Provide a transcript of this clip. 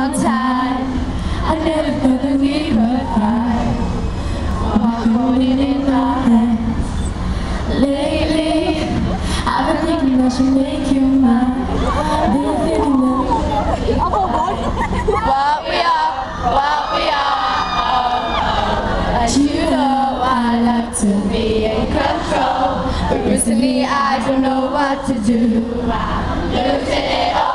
long time. I never thought that we could fight. While holding in our hands. Lately, I've been thinking I should make you mine. Been thinking that what we are, what we are. Oh, oh. As you know, I like to be in control. But recently, I don't know what to do. I'm losing it all.